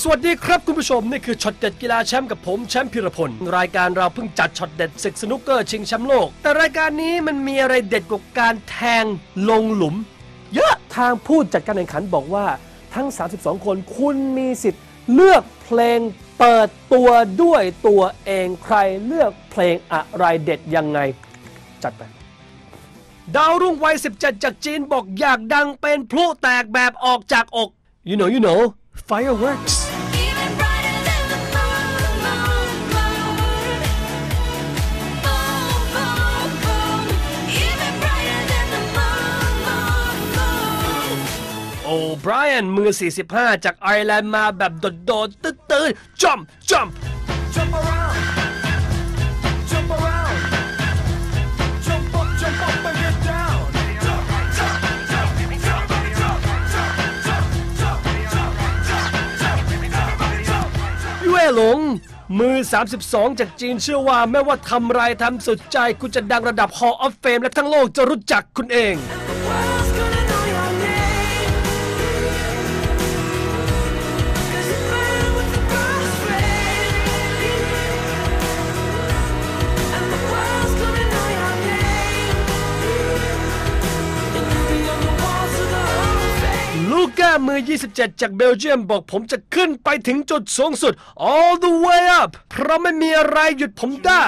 สวัสดีครับคุณผู้ชม นี่คือช็อตเด็ดกีฬาแชมป์กับผมแชมป์พิรพล รายการเราเพิ่งจัดช็อตเด็ดศึกสนุกเกอร์ชิงแชมป์โลก แต่รายการนี้มันมีอะไรเด็ดกว่าการแทงลงหลุม เยอะทางผู้จัดการแข่งขันบอกว่าทั้ง 32 คนคุณมีสิทธิ์เลือกเพลงเปิดตัวด้วยตัวเองใครเลือกเพลงอะไรเด็ดยังไง จัดไป ดาวรุ่งวัย 17 จากจีนบอกอยากดังเป็นพลุแตกแบบออกจากอก you know you know fireworks Even brighter than the moon, moon, moon. Boom, boom, boom. Even brighter than the moon, moon, moon. โอ้ไบรอันมือ 45 จากไอร์แลนด์มาแบบโดดๆตื้นๆจัมจัม Jump around. Jump หลง มือ 32 จากจีนเชื่อว่าไม่ว่าทำไรทำสุดใจ คุณจะดังระดับ Hall of Fame และทั้งโลกจะรู้จักคุณเอง มือ 27 จากเบลเยียมบอกผมจะขึ้นไปถึงจุดสูงสุด all the way up เพราะไม่มีอะไรหยุดผมได้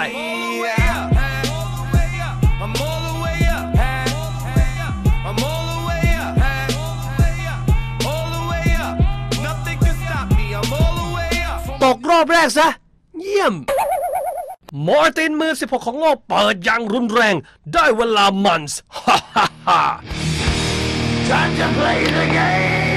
ตกรอบแรกซะ เยี่ยมมอร์ตินมือ 16 ของโลกเปิดอย่างรุนแรง ได้เวลามันส์ฮ่าฮ่าฮ่า Time to play the game.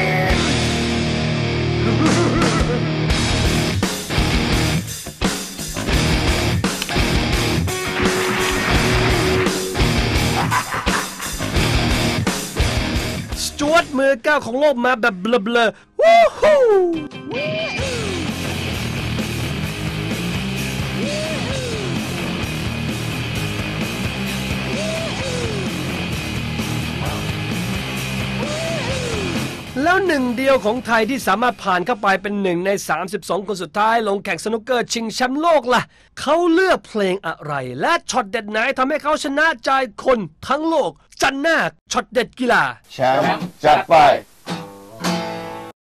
สจวดมือเก้าของโลกมาแบบเบลอๆวู้ฮู้ แล้วหนึ่งเดียวของไทยที่สามารถผ่านเข้าไปเป็นหนึ่งใน 32 คนสุดท้าย ลงแข่งสนุกเกอร์ชิงแชมป์โลกล่ะ เขาเลือกเพลงอะไร และช็อตเด็ดไหนทำให้เขาชนะใจคนทั้งโลก จันหน้าช็อตเด็ดกีฬาแชมป์จัดไป